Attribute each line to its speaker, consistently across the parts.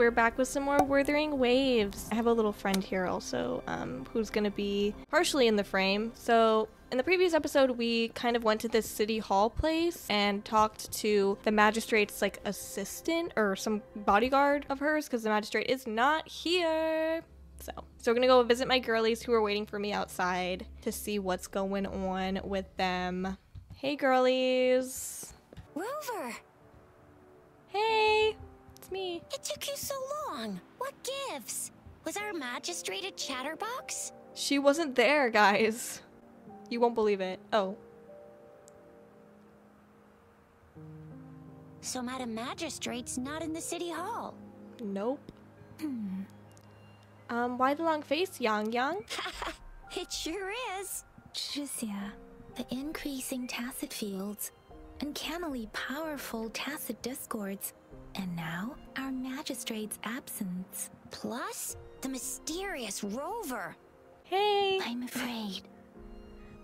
Speaker 1: we're back with some more Wuthering Waves. I have a little friend here also, um, who's gonna be partially in the frame. So in the previous episode, we kind of went to this city hall place and talked to the magistrate's like assistant or some bodyguard of hers because the magistrate is not here. So, so we're gonna go visit my girlies who are waiting for me outside to see what's going on with them. Hey, girlies.
Speaker 2: Rover,
Speaker 1: Hey, it's me.
Speaker 2: it took you so long. What gives? Was our magistrate a chatterbox?
Speaker 1: She wasn't there, guys. You won't believe it. Oh,
Speaker 2: So Madam Magistrate's not in the city hall.
Speaker 1: nope. um, why the long face, Yang Yang?
Speaker 2: It sure is.
Speaker 3: Chixia, the increasing tacet fields, uncannily powerful tacet discords, and now our magistrate's absence.
Speaker 2: Plus, the mysterious Rover.
Speaker 1: Hey.
Speaker 3: I'm afraid.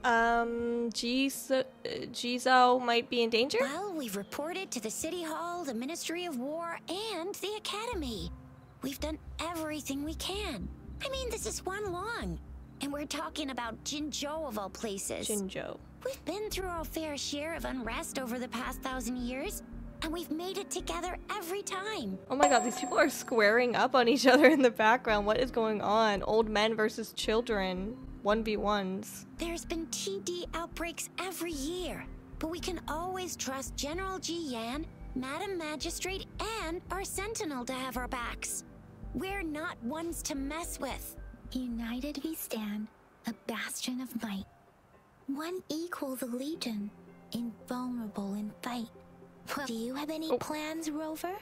Speaker 1: Um, Jizo, uh, Jizo might be in danger?
Speaker 2: Well, we've reported to the City Hall, the Ministry of War, and the Academy. We've done everything we can. I mean, this is one long. And we're talking about Jinzhou of all places.
Speaker 1: Jinjo.
Speaker 2: We've been through our fair share of unrest over the past thousand years, and we've made it together every time.
Speaker 1: Oh my god, these people are squaring up on each other in the background. What is going on? Old men versus children. 1v1s.
Speaker 2: There's been TD outbreaks every year, but we can always trust General Ji Yan, Madam Magistrate, and our Sentinel to have our backs. We're not ones to mess with.
Speaker 3: United we stand, a bastion of might. One equals a legion, invulnerable in fight. Do you have any
Speaker 1: Oh.
Speaker 3: plans, Rover?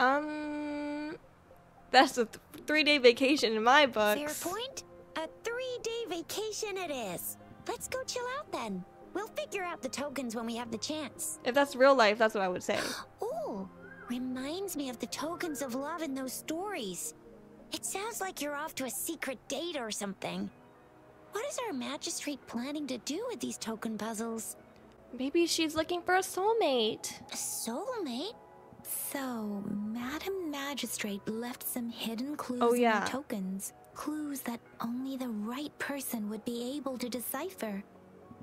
Speaker 1: Um, that's a th- three day vacation in my books.
Speaker 2: Fair point? A three day vacation it is. Let's go chill out then. We'll figure out the tokens when we have the chance.
Speaker 1: If that's real life, that's what I would say.
Speaker 2: Ooh, reminds me of the tokens of love in those stories. It sounds like you're off to a secret date or something. What is our magistrate planning to do with these token puzzles?
Speaker 1: Maybe she's looking for a soulmate.
Speaker 2: A soulmate?
Speaker 3: So, Madam Magistrate left some hidden clues
Speaker 1: Oh,
Speaker 3: in
Speaker 1: yeah.
Speaker 3: the tokens. Clues that only the right person would be able to decipher.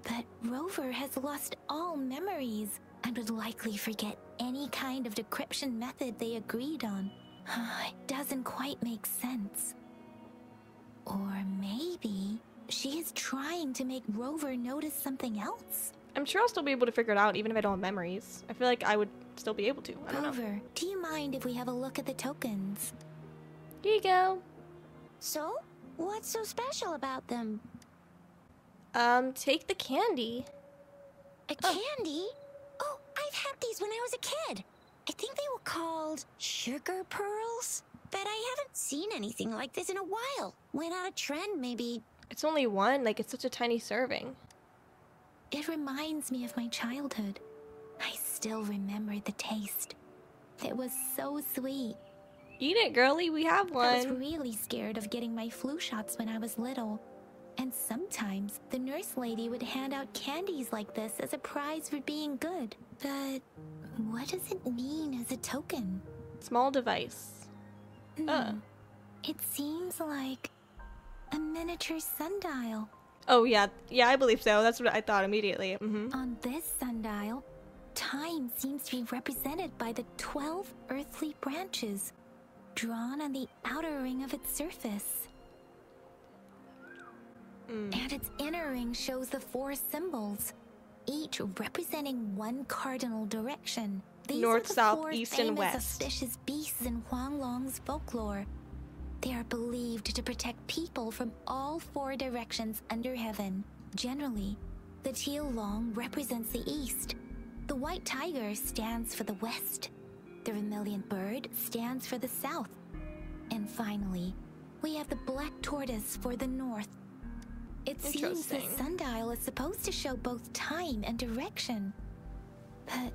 Speaker 3: But Rover has lost all memories and would likely forget any kind of decryption method they agreed on. it doesn't quite make sense. Or maybe she is trying to make Rover notice something else.
Speaker 1: I'm sure I'll still be able to figure it out, even if I don't have memories. I feel like I would still be able to. I don't know.
Speaker 3: Do you mind if we have a look at the tokens?
Speaker 1: Here you go.
Speaker 2: So, what's so special about them?
Speaker 1: Um, take the candy.
Speaker 2: A
Speaker 1: Oh.
Speaker 2: candy? Oh, I've had these when I was a kid. I think they were called sugar pearls. But I haven't seen anything like this in a while. Went out of trend, maybe.
Speaker 1: It's only one, like, it's such a tiny serving.
Speaker 3: It reminds me of my childhood. I still remember the taste. It was so sweet.
Speaker 1: Eat it, girly. We have one.
Speaker 3: I was really scared of getting my flu shots when I was little. And sometimes the nurse lady would hand out candies like this as a prize for being good. But what does it mean as a token?
Speaker 1: Small device. Uh.
Speaker 3: Hmm. It seems like a miniature sundial.
Speaker 1: Oh, yeah. Yeah, I believe so. That's what I thought immediately. Mm-hmm.
Speaker 3: On this sundial, time seems to be represented by the 12 earthly branches drawn on the outer ring of its surface.
Speaker 1: Mm.
Speaker 3: And its inner ring shows the four symbols, each representing one cardinal direction. These
Speaker 1: North,
Speaker 3: are the
Speaker 1: south,
Speaker 3: four
Speaker 1: east, and
Speaker 3: famous
Speaker 1: west.
Speaker 3: auspicious beasts in Huanglong's folklore. They are believed to protect people from all four directions under heaven. Generally, the teal long represents the east. The white tiger stands for the west. The vermilion bird stands for the south. And finally, we have the black tortoise for the north. It seems the sundial is supposed to show both time and direction. But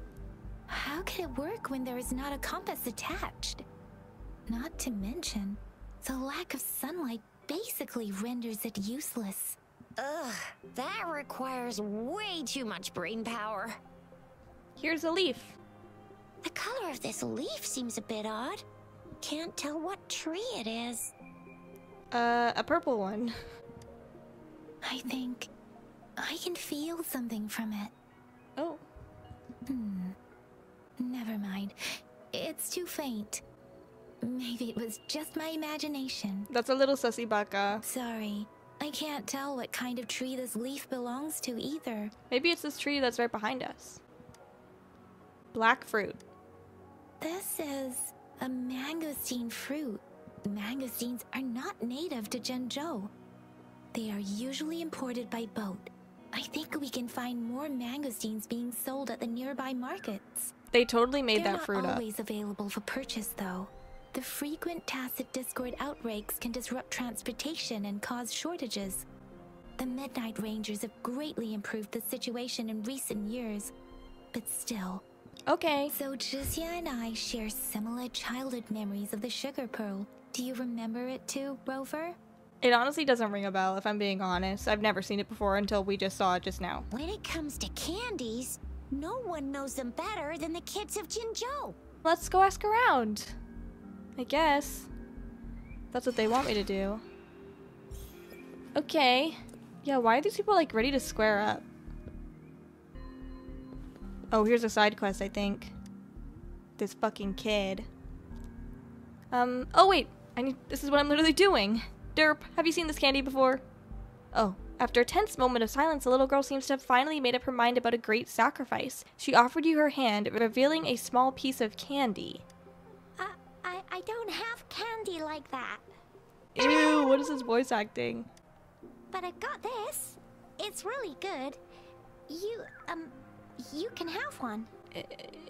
Speaker 3: how could it work when there is not a compass attached? Not to mention, the lack of sunlight basically renders it useless.
Speaker 2: Ugh, that requires way too much brain power.
Speaker 1: Here's a leaf.
Speaker 2: The color of this leaf seems a bit odd. can't tell what tree it is.
Speaker 1: Uh, a purple one.
Speaker 3: I think I can feel something from it.
Speaker 1: Oh.
Speaker 3: Hmm. Never mind. It's too faint. Maybe it was just my imagination.
Speaker 1: That's a little sussy baka.
Speaker 3: Sorry. I can't tell what kind of tree this leaf belongs to either.
Speaker 1: Maybe it's this tree that's right behind us. Black fruit.
Speaker 3: This is a mangosteen fruit. Mangosteens are not native to Jinzhou. They are usually imported by boat. I think we can find more mangosteens being sold at the nearby markets.
Speaker 1: They totally made
Speaker 3: They're
Speaker 1: that
Speaker 3: not
Speaker 1: fruit up.
Speaker 3: always available for purchase, though. The frequent tacet discord outbreaks can disrupt transportation and cause shortages. The Midnight Rangers have greatly improved the situation in recent years, but still.
Speaker 1: Okay.
Speaker 3: So Chixia and I share similar childhood memories of the Sugar Pearl. Do you remember it too, Rover?
Speaker 1: It honestly doesn't ring a bell, if I'm being honest. I've never seen it before until we just saw it just now.
Speaker 2: When it comes to candies, no one knows them better than the kids of Jinzhou.
Speaker 1: Let's go ask around. I guess. That's what they want me to do. Okay. Yeah, why are these people like ready to square up? Oh, here's a side quest, I think. This fucking kid. Um, oh wait, I need, this is what I'm literally doing. Derp, have you seen this candy before? Oh, after a tense moment of silence, the little girl seems to have finally made up her mind about a great sacrifice. She offered you her hand, revealing a small piece of candy.
Speaker 2: I, I don't have candy like that.
Speaker 1: Ew, what is this voice acting?
Speaker 2: But I've got this. It's really good. You, um, you can have one.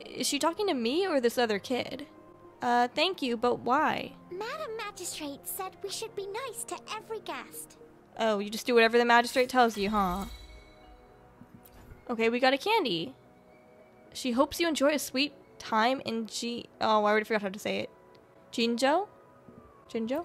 Speaker 1: Is she talking to me or this other kid? Uh, thank you, but why?
Speaker 2: Madam Magistrate said we should be nice to every guest.
Speaker 1: Oh, you just do whatever the magistrate tells you, huh? Okay, we got a candy. She hopes you enjoy a sweet time in G. Oh, I already forgot how to say it. Jinjo? Jinjo?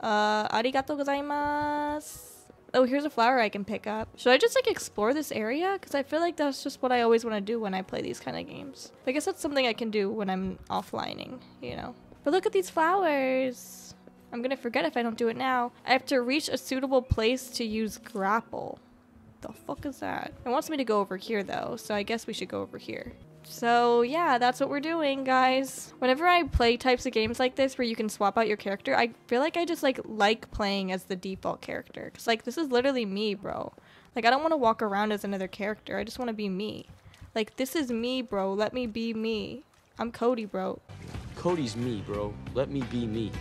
Speaker 1: Uh, arigato gozaimasu. Oh, here's a flower I can pick up. Should I just like explore this area? Because I feel like that's just what I always want to do when I play these kind of games. I guess that's something I can do when I'm offlining, you know? But look at these flowers. I'm gonna forget if I don't do it now. I have to reach a suitable place to use grapple. The fuck is that? It wants me to go over here though, so I guess we should go over here. So yeah, that's what we're doing, guys. Whenever I play types of games like this where you can swap out your character, I feel like I just like like playing as the default character. Cause like this is literally me, bro. Like I don't want to walk around as another character. I just want to be me. Like this is me, bro. Let me be me. I'm Cody, bro.
Speaker 4: Cody's me, bro. Let me be me.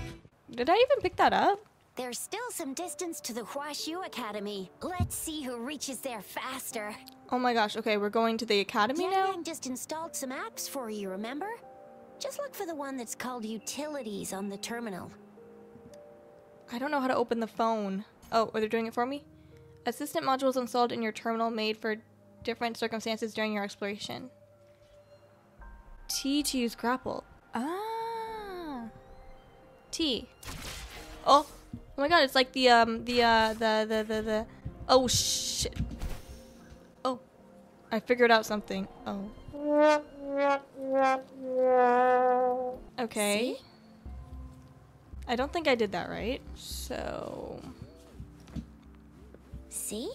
Speaker 1: Did I even pick that up?
Speaker 2: There's still some distance to the Huaxu Academy. Let's see who reaches there faster.
Speaker 1: Oh my gosh. Okay, we're going to the academy
Speaker 2: Yang
Speaker 1: now.
Speaker 2: Yang just installed some apps for you, remember? Just look for the one that's called Utilities on the terminal.
Speaker 1: I don't know how to open the phone. Oh, are they doing it for me? Assistant modules installed in your terminal made for different circumstances during your exploration. T to use grapple. Ah. T. Oh. Oh my god, it's like the um the uh the the the the Oh shit. Oh. I figured out something. Oh. Okay.
Speaker 2: See?
Speaker 1: I don't think I did that right. So,
Speaker 2: See?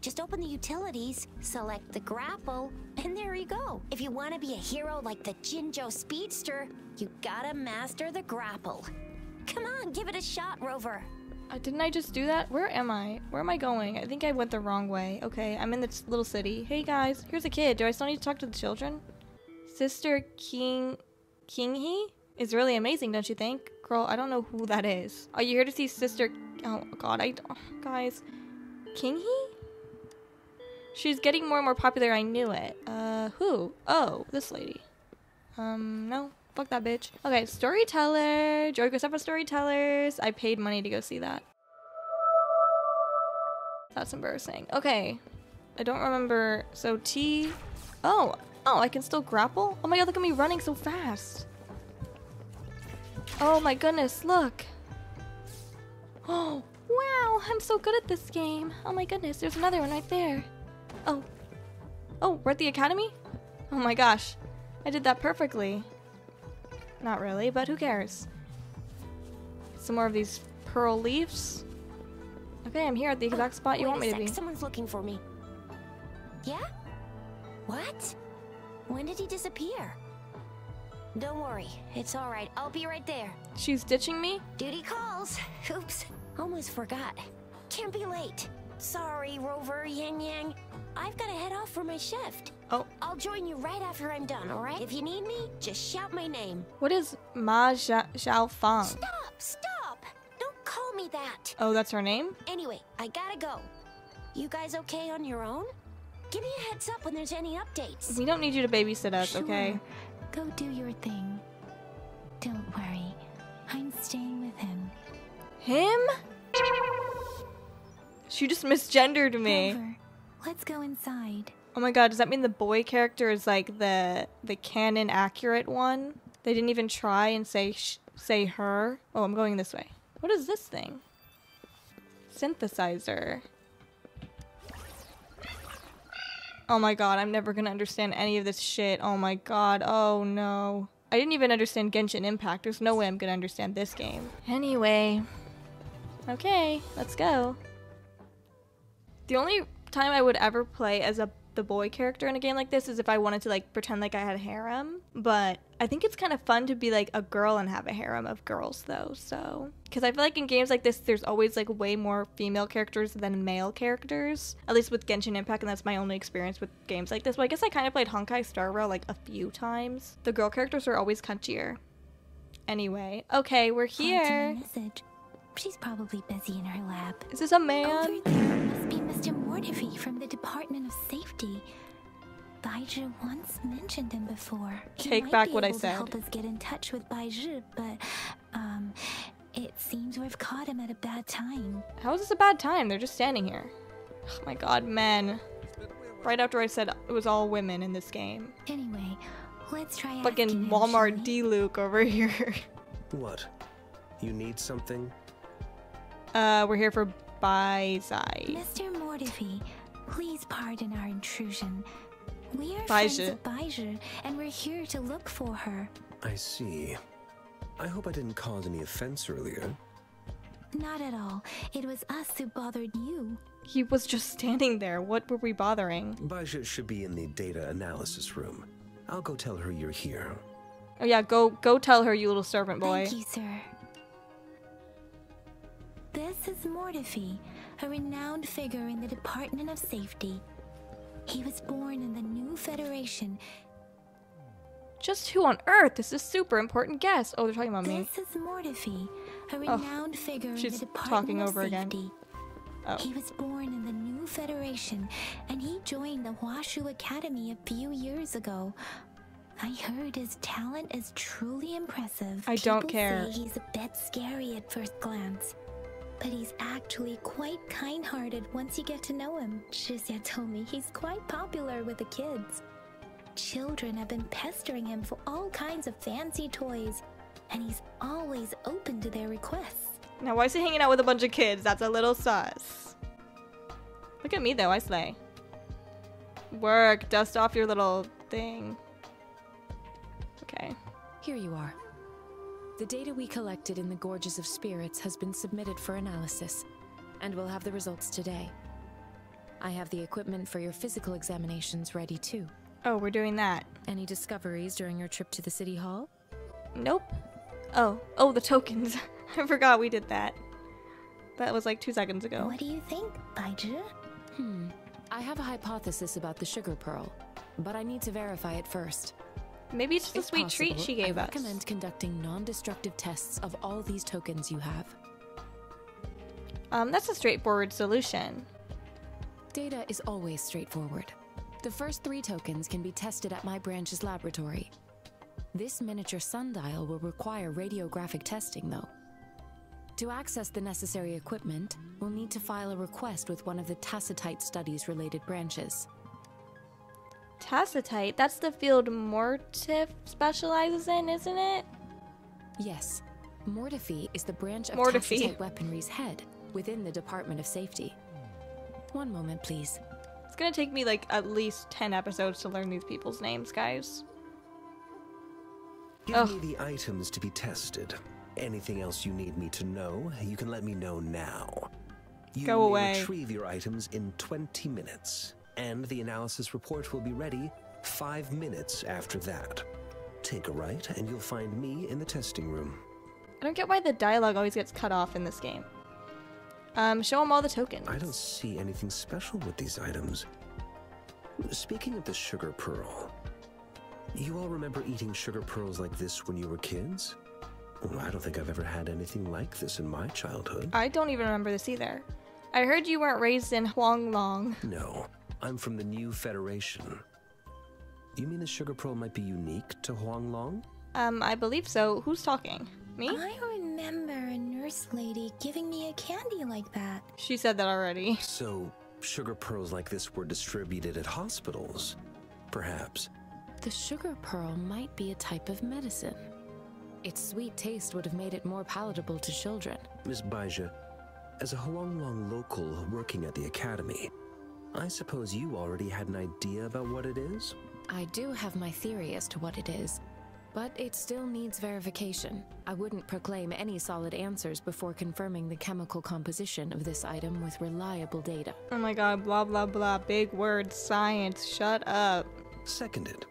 Speaker 2: Just open the utilities, select the grapple, and there you go. If you want to be a hero like the Jinjo Speedster, you gotta master the grapple. Come on, give it a shot, Rover.
Speaker 1: uh, didn't I just do that? Where am I? Where am I going? I think I went the wrong way. Okay, I'm in this little city. Hey guys, here's a kid. Do I still need to talk to the children? Sister King Kinghe is really amazing, don't you think? Girl, I don't know who that is. Are you here to see Sister? Oh God, I oh, guys, Kinghe. She's getting more and more popular. I knew it. Uh, who? Oh, this lady. Um, no. Fuck that bitch. Okay, storyteller. Joy for storytellers. I paid money to go see that. That's embarrassing. Okay. I don't remember. So T. Oh. Oh, I can still grapple? Oh my god, look at me running so fast. Oh my goodness, look. Oh, wow, I'm so good at this game. Oh my goodness, there's another one right there. Oh. Oh, we're at the academy? Oh my gosh. I did that perfectly. Not really, but who cares? some more of these pearl leaves. Okay, I'm here at the exact spot you want me to be.
Speaker 2: Someone's looking for me. Yeah? What? When did he disappear? Don't worry, it's all right. I'll be right there.
Speaker 1: She's ditching me?
Speaker 2: Duty calls. Oops, almost forgot. Can't be late. Sorry, Rover, Yang Yang. I've got to head off for my shift.
Speaker 1: Oh,
Speaker 2: I'll join you right after I'm done, all right? If you need me, just shout my name.
Speaker 1: what is Ma Zha- Xiao Fang?
Speaker 2: Stop! Stop! Don't call me that.
Speaker 1: Oh, that's her name?
Speaker 2: Anyway, I gotta go. You guys okay on your own? Give me a heads up when there's any updates.
Speaker 1: We don't need you to babysit us, okay?
Speaker 3: Go do your thing. Don't worry. I'm staying with him.
Speaker 1: Him? She just misgendered me.
Speaker 3: Rover, let's go inside.
Speaker 1: Oh my god, does that mean the boy character is like the the canon accurate one? They didn't even try and say sh- say her. Oh, I'm going this way. What is this thing? Synthesizer. Oh my god, I'm never gonna understand any of this shit. Oh my god, oh no. I didn't even understand Genshin Impact. There's no way I'm gonna understand this game. Anyway. Okay, let's go. The only time I would ever play as a the boy character in a game like this is if I wanted to like pretend like I had a harem. But I think it's kind of fun to be like a girl and have a harem of girls though. So because I feel like in games like this, there's always like way more female characters than male characters. At least with Genshin Impact, and that's my only experience with games like this. Well, I guess I kind of played Honkai Star Rail like a few times. The girl characters are always cunchier. Anyway, okay, we're here.
Speaker 3: message. She's probably busy in her lab.
Speaker 1: Is this a man?
Speaker 3: Over there must be Mr. Mortefi from the Department of Safety. Baizhi once mentioned him before.
Speaker 1: Take
Speaker 3: might
Speaker 1: back what I
Speaker 3: able to
Speaker 1: said.
Speaker 3: help us get in touch with Baizhi, but um, it seems we've caught him at a bad time.
Speaker 1: How is this a bad time? They're just standing here. Oh my god, men. Right after I said it was all women in this game.
Speaker 3: Anyway, let's try
Speaker 1: Fucking
Speaker 3: him,
Speaker 1: Walmart? D Luke over here.
Speaker 5: What? You need something?
Speaker 1: Uh, we're here for Baizhi.
Speaker 3: Mr. Mortefi, please pardon our intrusion. We are
Speaker 1: Baizhi.
Speaker 3: friends of Baizhi, and we're here to look for her.
Speaker 5: I see. I hope I didn't cause any offense earlier.
Speaker 3: Not at all. It was us who bothered you.
Speaker 1: He was just standing there. What were we bothering?
Speaker 5: Baizhi should be in the data analysis room. I'll go tell her you're here.
Speaker 1: Oh yeah, go go tell her, you little servant boy.
Speaker 3: Thank you, sir. This is Mortefi, a renowned figure in the Department of Safety. He was born in the new Federation.
Speaker 1: Just who on earth is this super important guest? Oh, they're talking about me.
Speaker 3: This is Mortefi, a renowned figure in the
Speaker 1: she's
Speaker 3: Department
Speaker 1: talking
Speaker 3: of
Speaker 1: over again.
Speaker 3: Safety.
Speaker 1: Oh.
Speaker 3: He was born in the new Federation, and he joined the Huaxu Academy a few years ago. I heard his talent is truly impressive.
Speaker 1: I don't
Speaker 3: People
Speaker 1: care.
Speaker 3: Say he's a bit scary at first glance, but he's actually quite kind-hearted once you get to know him. Chixia told me he's quite popular with the kids. Children have been pestering him for all kinds of fancy toys, and he's always open to their requests.
Speaker 1: Now, why is he hanging out with a bunch of kids? That's a little sus. Look at me though, I slay. Work, dust off your little thing. Okay.
Speaker 6: Here you are. The data we collected in the Gorges of Spirits has been submitted for analysis, and we'll have the results today. I have the equipment for your physical examinations ready too.
Speaker 1: Oh, we're doing that.
Speaker 6: Any discoveries during your trip to the City Hall?
Speaker 1: Nope. Oh, oh, the tokens. I forgot we did that. That was like two seconds ago.
Speaker 3: What do you think, Baizhi?
Speaker 6: Hmm. I have a hypothesis about the sugar pearl, but I need to verify it first.
Speaker 1: Maybe it's the
Speaker 6: If
Speaker 1: sweet treat she gave
Speaker 6: I
Speaker 1: us.
Speaker 6: recommend conducting non-destructive tests of all these tokens you have.
Speaker 1: Um, that's a straightforward solution.
Speaker 6: Data is always straightforward. The first three tokens can be tested at my branch's laboratory. This miniature sundial will require radiographic testing, though. To access the necessary equipment, we'll need to file a request with one of the Tacetite studies related branches.
Speaker 1: Tacetite, that's the field Mortefi specializes in, isn't it?
Speaker 6: Yes, Mortefi is the branch of
Speaker 1: Mortefi.
Speaker 6: Tacetite weaponry's head within the Department of Safety. One moment, please.
Speaker 1: It's gonna take me like at least 10 episodes to learn these people's names, guys.
Speaker 5: Give
Speaker 1: Ugh.
Speaker 5: me the items to be tested. Anything else you need me to know, you can let me know now. You
Speaker 1: Go
Speaker 5: may
Speaker 1: away.
Speaker 5: retrieve your items in 20 minutes, and the analysis report will be ready five minutes after that. Take a right, and you'll find me in the testing room.
Speaker 1: I don't get why the dialogue always gets cut off in this game. Um, show him all the tokens.
Speaker 5: I don't see anything special with these items. Speaking of the sugar pearl, you all remember eating sugar pearls like this when you were kids? Well, I don't think I've ever had anything like this in my childhood.
Speaker 1: I don't even remember this either. I heard you weren't raised in Huang Long.
Speaker 5: No, I'm from the New Federation. You mean the sugar pearl might be unique to Huang Long?
Speaker 1: Um, I believe so. Who's talking? Me?
Speaker 3: I remember a nurse lady giving me a candy like that.
Speaker 1: She said that already.
Speaker 5: So, sugar pearls like this were distributed at hospitals? Perhaps.
Speaker 6: The sugar pearl might be a type of medicine. Its sweet taste would have made it more palatable to children.
Speaker 5: Miss Baizhi, as a Huanglong local working at the academy, I suppose you already had an idea about what it is?
Speaker 6: I do have my theory as to what it is, but it still needs verification. I wouldn't proclaim any solid answers before confirming the chemical composition of this item with reliable data.
Speaker 1: Oh my god, blah blah blah. Big words, science, shut up.
Speaker 5: Seconded.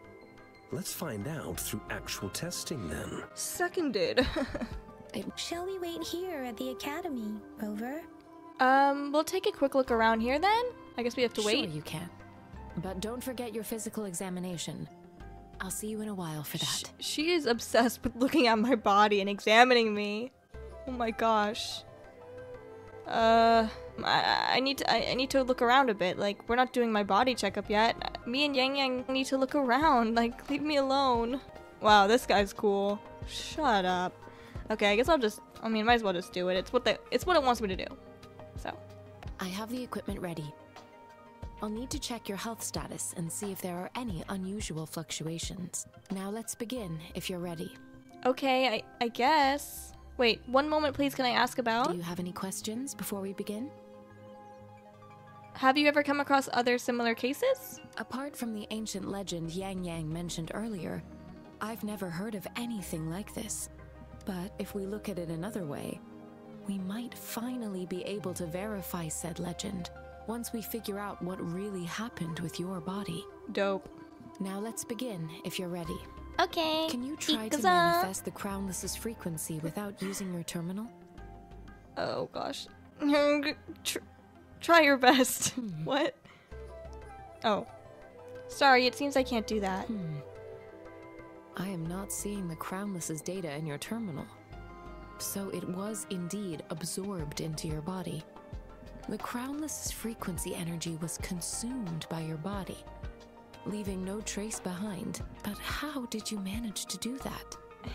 Speaker 5: Let's find out through actual testing then.
Speaker 1: Seconded.
Speaker 3: Shall we wait here at the academy, Rover?
Speaker 1: um, we'll take a quick look around here then. I guess we have to
Speaker 6: Sure
Speaker 1: wait.
Speaker 6: you can. But don't forget your physical examination. I'll see you in a while for that.
Speaker 1: she is obsessed with looking at my body and examining me. Oh my gosh. Uh, I, I need to I, I need to look around a bit. Like we're not doing my body checkup yet. Me and Yang Yang need to look around. Like leave me alone. Wow, this guy's cool. Shut up. Okay, I guess I'll just. I mean, might as well just do it. It's what the it's what it wants me to do. So
Speaker 6: I have the equipment ready. I'll need to check your health status and see if there are any unusual fluctuations. Now let's begin, if you're ready.
Speaker 1: okay, I I guess. Wait, one moment, please. Can I ask about?
Speaker 6: Do you have any questions before we begin?
Speaker 1: Have you ever come across other similar cases?
Speaker 6: Apart from the ancient legend Yang Yang mentioned earlier, I've never heard of anything like this. But if we look at it another way, we might finally be able to verify said legend once we figure out what really happened with your body.
Speaker 1: Dope.
Speaker 6: Now let's begin, if you're ready.
Speaker 1: Okay.
Speaker 6: Can you try to manifest the crownless's frequency without using your terminal?
Speaker 1: Oh gosh. Tr- try your best. what? Oh. Sorry, it seems I can't do that.
Speaker 6: Hmm. I am not seeing the crownless's data in your terminal. So it was indeed absorbed into your body. The crownless frequency energy was consumed by your body, leaving no trace behind. But how did you manage to do that?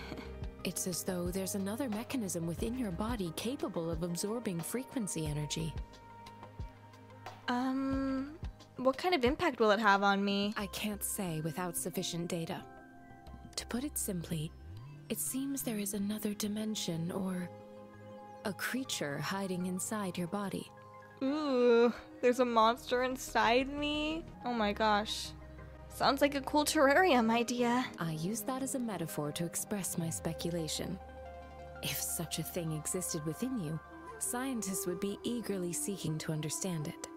Speaker 6: It's as though there's another mechanism within your body capable of absorbing frequency energy.
Speaker 1: Um, what kind of impact will it have on me?
Speaker 6: I can't say without sufficient data. To put it simply, it seems there is another dimension or a creature hiding inside your body.
Speaker 1: Ooh, there's a monster inside me? Oh my gosh. Sounds like a cool terrarium idea.
Speaker 6: I use that as a metaphor to express my speculation. If such a thing existed within you, scientists would be eagerly seeking to understand it.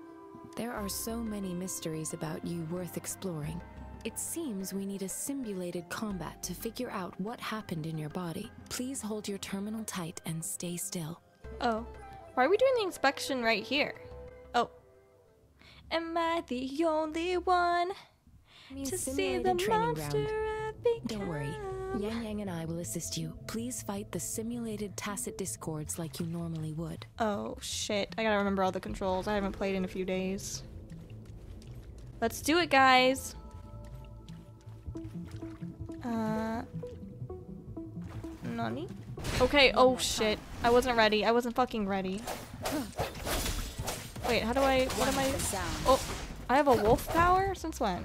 Speaker 6: There are so many mysteries about you worth exploring. It seems we need a simulated combat to figure out what happened in your body. Please hold your terminal tight and stay still.
Speaker 1: Oh, why are we doing the inspection right here? Oh. Am I the only one to see the monster
Speaker 6: ground.
Speaker 1: I've become?
Speaker 6: Don't worry. Yang Yang and I will assist you. Please fight the simulated tacet discords like you normally would.
Speaker 1: Oh shit, I gotta remember all the controls. I haven't played in a few days. Let's do it, guys. Uh. Nani? Okay, oh shit. I wasn't ready. I wasn't fucking ready. Wait, how do I. What am I. Oh, I have a wolf power? Since when?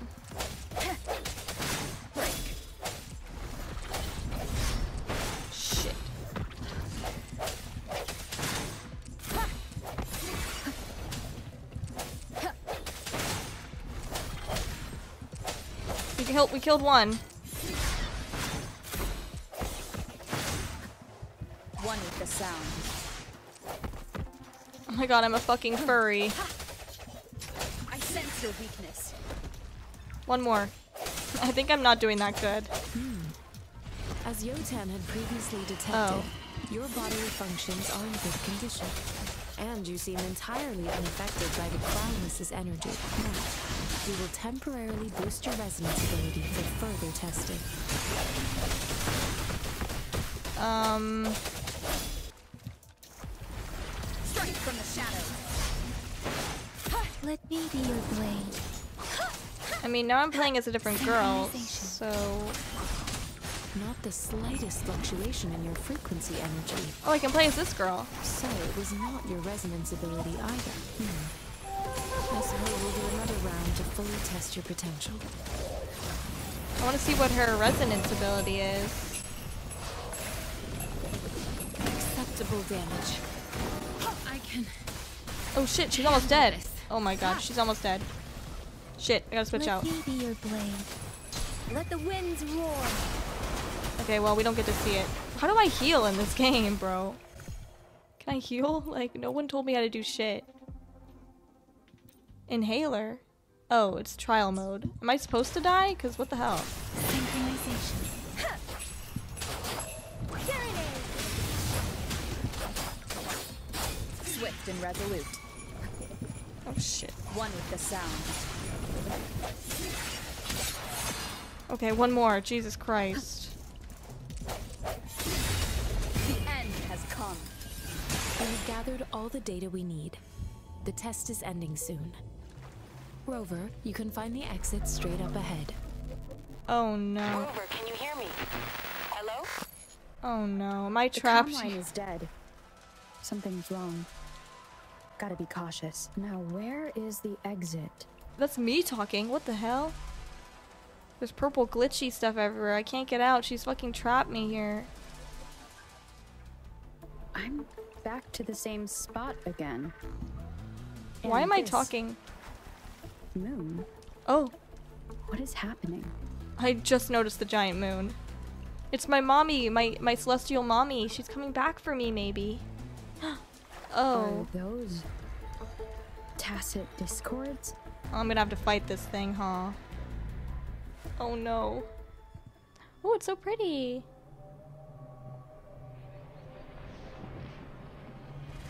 Speaker 1: Shit. We killed, we killed one.
Speaker 7: Sound.
Speaker 1: Oh my god, I'm a fucking furry.
Speaker 7: I sense your weakness.
Speaker 1: One more. I think I'm not doing that good.
Speaker 6: As Yotan had previously detected,
Speaker 1: Oh.
Speaker 6: your bodily functions are in good condition. And you seem entirely unaffected by the Crownless's energy. Now, we will temporarily boost your resonance ability for further testing.
Speaker 1: Um,
Speaker 3: Let me be your blade.
Speaker 1: I mean, now I'm playing as a different girl, so...
Speaker 6: Not the slightest fluctuation in your frequency energy.
Speaker 1: Oh, I can play as this girl.
Speaker 6: So it was not your resonance ability either. Hmm. I suppose we'll do another round to fully test your potential.
Speaker 1: I want to see what her resonance ability is.
Speaker 6: Acceptable damage.
Speaker 1: Oh shit, she's almost dead. Oh my god, she's almost dead. Shit, I gotta switch
Speaker 3: Let
Speaker 1: out.
Speaker 3: me be your blade. Let the winds roar.
Speaker 1: Okay, well, we don't get to see it. How do I heal in this game, bro? Can I heal? Like, no one told me how to do shit. Inhaler? Oh, it's trial mode. Am I supposed to die? Because what the hell?
Speaker 3: Synchronization.
Speaker 7: Swift and resolute.
Speaker 1: Oh shit.
Speaker 7: One with the sound.
Speaker 1: Okay, one more. Jesus Christ.
Speaker 7: The end has come.
Speaker 6: We've gathered all the data we need. The test is ending soon. Rover, you can find the exit straight up ahead.
Speaker 1: Oh no.
Speaker 8: Rover, can you hear me? Hello?
Speaker 1: Oh no. Am I trapped?
Speaker 9: comm is dead. Something's wrong. Gotta be cautious. Now, where is the exit?
Speaker 1: That's me talking. What the hell? There's purple glitchy stuff everywhere. I can't get out. She's fucking trapped me here.
Speaker 9: I'm back to the same spot again.
Speaker 1: Why am I talking?
Speaker 9: Moon?
Speaker 1: Oh,
Speaker 9: What is happening?
Speaker 1: I just noticed the giant moon. It's my mommy, my my celestial mommy. She's coming back for me, maybe. oh,
Speaker 9: Are those tacet discords?
Speaker 1: Oh, I'm gonna have to fight this thing, huh? Oh no. Oh, it's so pretty.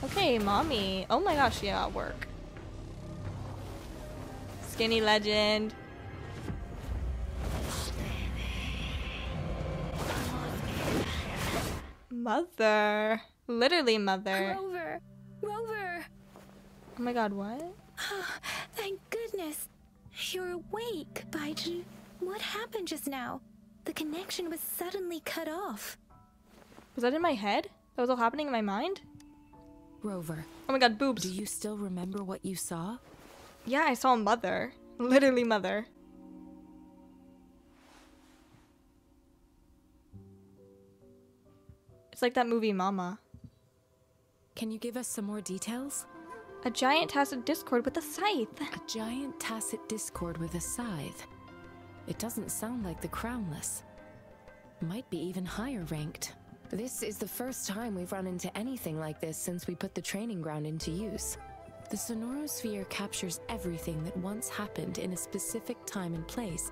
Speaker 1: Okay, mommy. Oh my gosh, yeah, at work. Skinny legend. Mother. Literally mother.
Speaker 3: Rover. Rover.
Speaker 1: Oh my god, what?
Speaker 3: Oh, Thank goodness. You're awake, Baizhi. What happened just now? The connection was suddenly cut off.
Speaker 1: Was that in my head? That was all happening in my mind?
Speaker 6: Rover,
Speaker 1: Oh my god, boobs.
Speaker 6: do you still remember what you saw?
Speaker 1: Yeah, I saw mother. Literally mother. It's like that movie Mama.
Speaker 6: Can you give us some more details?
Speaker 1: A giant tacet discord with a scythe.
Speaker 6: A giant tacet discord with a scythe. It doesn't sound like the crownless. Might be even higher ranked. This is the first time we've run into anything like this since we put the training ground into use. The Sonorosphere captures everything that once happened in a specific time and place,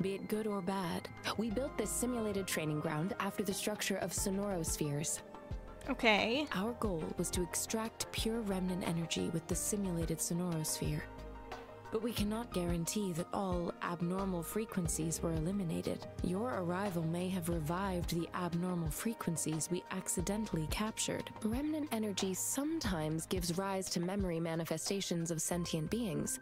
Speaker 6: be it good or bad. We built this simulated training ground after the structure of Sonorospheres.
Speaker 1: Okay.
Speaker 6: Our goal was to extract pure remnant energy with the simulated sonorosphere. But we cannot guarantee that all abnormal frequencies were eliminated. Your arrival may have revived the abnormal frequencies we accidentally captured. Remnant energy sometimes gives rise to memory manifestations of sentient beings.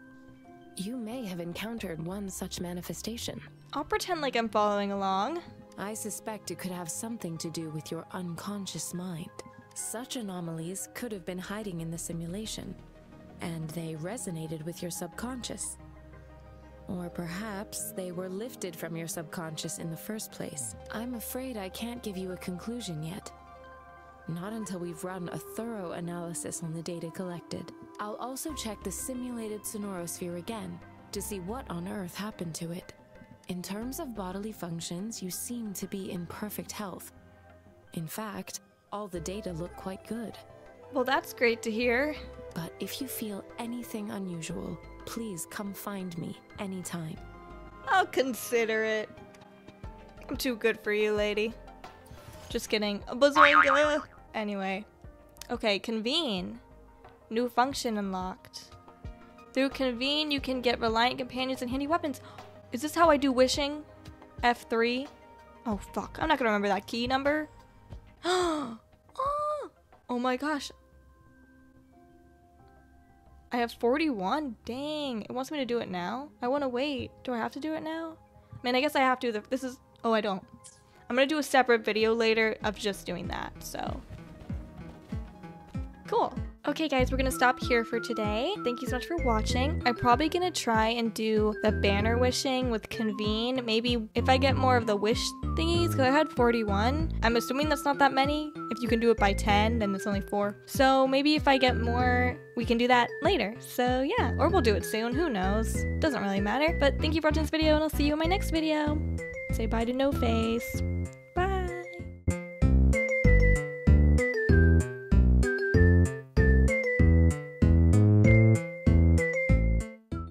Speaker 6: You may have encountered one such manifestation.
Speaker 1: I'll pretend like I'm following along.
Speaker 6: I suspect it could have something to do with your unconscious mind. Such anomalies could have been hiding in the simulation, and they resonated with your subconscious. Or perhaps they were lifted from your subconscious in the first place. I'm afraid I can't give you a conclusion yet. Not until we've run a thorough analysis on the data collected. I'll also check the simulated sonorosphere again to see what on earth happened to it. In terms of bodily functions, you seem to be in perfect health. In fact, all the data look quite good.
Speaker 1: Well, that's great to hear.
Speaker 6: But if you feel anything unusual, please come find me anytime.
Speaker 1: I'll consider it. I'm too good for you, lady. Just kidding. A bazoinga! Anyway. Okay, convene. New function unlocked. Through convene, you can get reliant companions and handy weapons. Is this how I do wishing? F3? Oh, fuck. I'm not gonna remember that key number. oh, oh my gosh. I have 41? Dang. It wants me to do it now? I want to wait. Do I have to do it now? Man, I guess I have to. This is... Oh, I don't. I'm to do a separate video later of just doing that, so... Cool. Okay guys, we're gonna stop here for today. Thank you so much for watching. I'm probably gonna try and do the banner wishing with convene. Maybe if I get more of the wish thingies, because I had 41. I'm assuming that's not that many. If you can do it by 10, then it's only 4. So maybe if I get more, we can do that later. So yeah, or we'll do it soon, who knows. Doesn't really matter. But thank you for watching this video and I'll see you in my next video. Say bye to No Face.